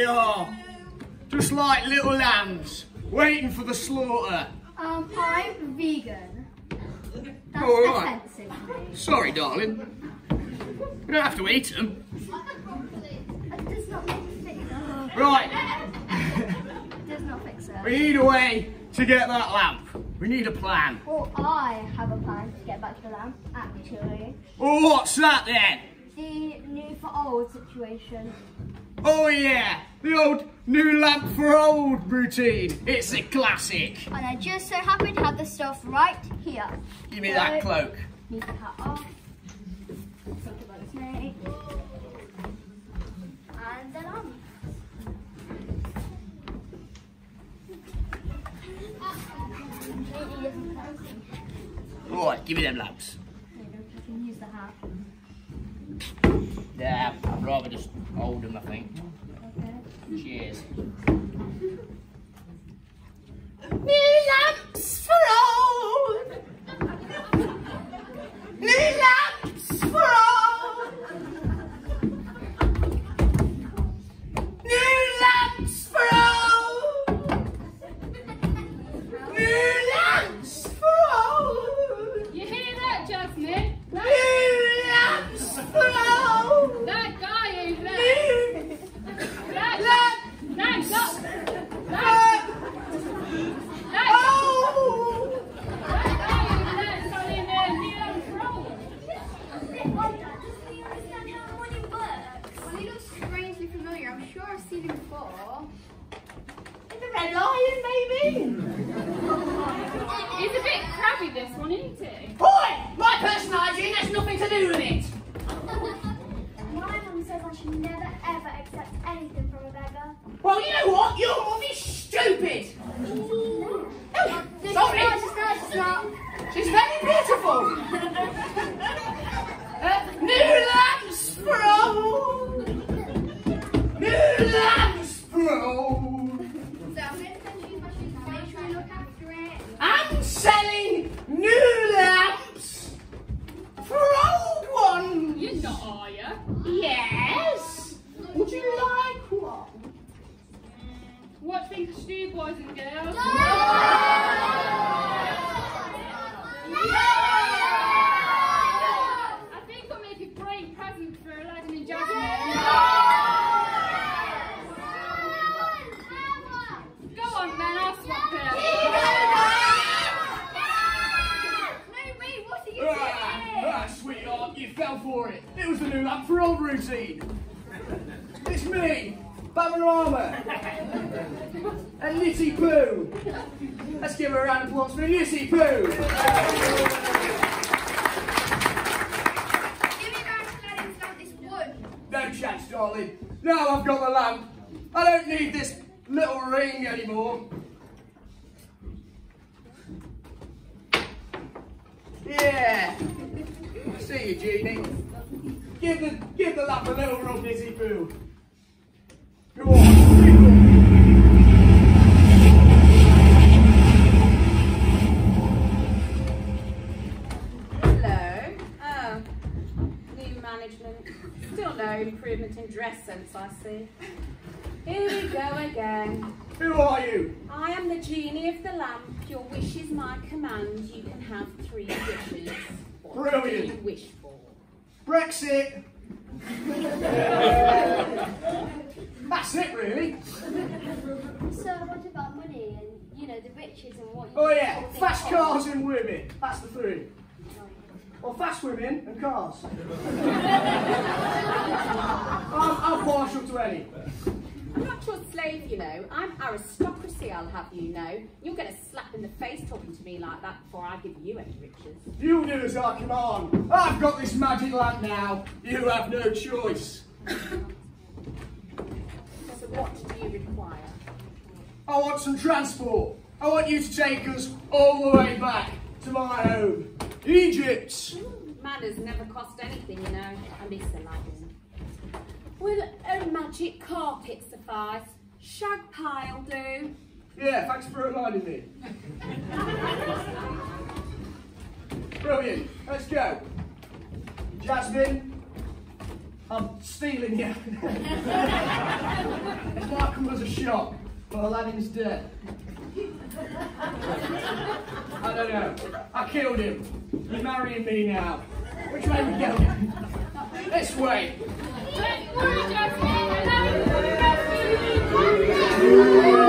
we are. Just like little lambs, waiting for the slaughter. Um, I'm vegan. That's All right. offensive to me. Sorry, darling. We don't have to eat them. It does not make it fix Right, It does not fix it. we need a way to get that lamp. We need a plan. Well, I have a plan to get back to the lamp, actually. Oh, what's that then? The new for old situation. Oh yeah, the old new lamp for old routine. It's a classic. And I just so happen to have the stuff right here. Give me that So, cloak. Need the hat off. Like snake. And then on. Right, give me them lamps. You can use the hat. Yeah, I'd rather just hold them, I think. Okay. Well, he looks strangely familiar. I'm sure I've seen him before. The red lion, maybe. He's a bit crabby, this one, isn't he? Boy, my personality has nothing to do with it. My mum says I should never ever accept anything from a beggar. Well, you know what? Selling new lamps for old ones. You're not, are you? Yes. Would you like one? What do you think of Stu, boys and girls? I think I'll make a great present for Aladdin and Jasmine. Go on then, I'll swap it. No, wait, what are you Ah, doing? ah, sweetheart, you fell for it. It was the new lamp for old routine. It's me, Bamarama. and Nitty Poo. Let's give her a round of applause for Nitty Poo. Give me back to let him start this wood. No chance, darling. Now I've got the lamp. I don't need this little ring anymore. Yeah. See you, Jeannie. Give the give the lamp a little rub, Nitty Poo. Go on. Hello. Oh, new management. Still no improvement in dress sense, I see. Here we go again. Who are you? I am the genie of the lamp. Your wish is my command. You can have three wishes. What do you wish for? Brexit. That's it, really. So what about money and, you know, the riches and what Oh yeah, fast cars and women. That's the three. Or fast women and cars. I'm, I'm partial to any. Your slave, you know. I'm aristocracy, I'll have you know. You'll get a slap in the face talking to me like that before I give you any riches. You do as I command. I've got this magic lamp now. You have no choice. So what do you require? I want some transport. I want you to take us all the way back to my home, Egypt. Manners never cost anything, you know, I Miss the Aladdin. Will a magic carpet suffice? Shag pile do? Yeah, thanks for reminding me. Brilliant. Let's go. Jasmine, I'm stealing you. Let's go. happened was a shock, but Aladdin's dead. I don't know. I killed him. You're marrying me now. Which way we going? This way. Don't worry, Jasmine. Música